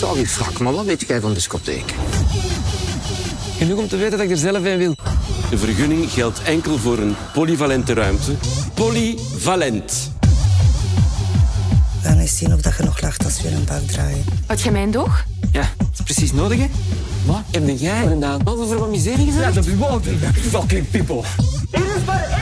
Sorry, Frank, maar wat weet jij van discotheek? Genoeg om te weten dat ik er zelf in wil. De vergunning geldt enkel voor een polyvalente ruimte. Polyvalent. Dan is eens zien of dat je nog lacht als we weer een bak draaien. Wat jij mijn? Ja, dat is precies nodig, hè? En heb jij gedaan? Wat voor wat miserie gezegd? Ja, dat is water. Fucking people. Dit is maar